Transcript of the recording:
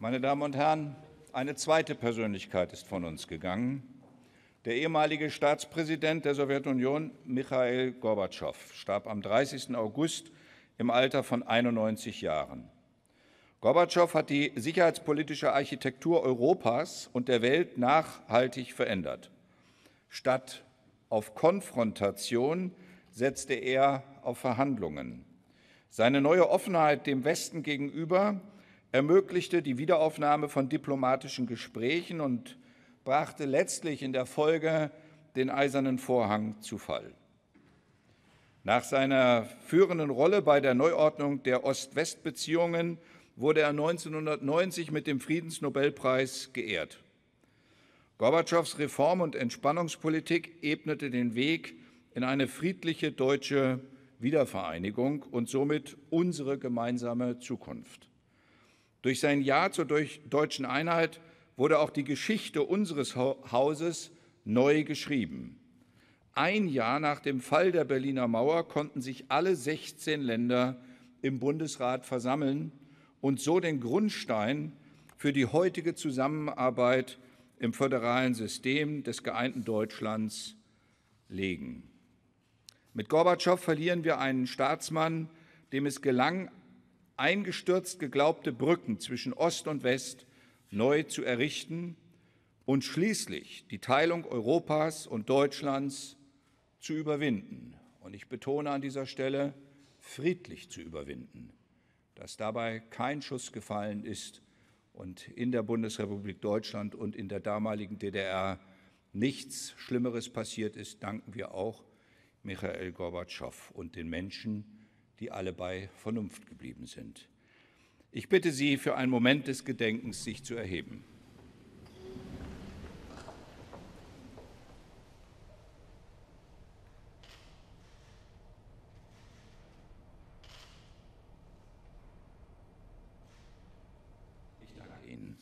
Meine Damen und Herren, eine zweite Persönlichkeit ist von uns gegangen. Der ehemalige Staatspräsident der Sowjetunion, Michail Gorbatschow, starb am 30. August im Alter von 91 Jahren. Gorbatschow hat die sicherheitspolitische Architektur Europas und der Welt nachhaltig verändert. Statt auf Konfrontation setzte er auf Verhandlungen. Seine neue Offenheit dem Westen gegenüber ermöglichte die Wiederaufnahme von diplomatischen Gesprächen und brachte letztlich in der Folge den Eisernen Vorhang zu Fall. Nach seiner führenden Rolle bei der Neuordnung der Ost-West-Beziehungen wurde er 1990 mit dem Friedensnobelpreis geehrt. Gorbatschows Reform- und Entspannungspolitik ebnete den Weg in eine friedliche deutsche Wiedervereinigung und somit unsere gemeinsame Zukunft. Durch sein Ja zur deutschen Einheit wurde auch die Geschichte unseres Hauses neu geschrieben. Ein Jahr nach dem Fall der Berliner Mauer konnten sich alle 16 Länder im Bundesrat versammeln und so den Grundstein für die heutige Zusammenarbeit im föderalen System des geeinten Deutschlands legen. Mit Gorbatschow verlieren wir einen Staatsmann, dem es gelang, eingestürzt geglaubte Brücken zwischen Ost und West neu zu errichten und schließlich die Teilung Europas und Deutschlands zu überwinden. Und ich betone an dieser Stelle, friedlich zu überwinden dass dabei kein Schuss gefallen ist und in der Bundesrepublik Deutschland und in der damaligen DDR nichts Schlimmeres passiert ist, danken wir auch Michael Gorbatschow und den Menschen, die alle bei Vernunft geblieben sind. Ich bitte Sie, für einen Moment des Gedenkens sich zu erheben. Ihnen.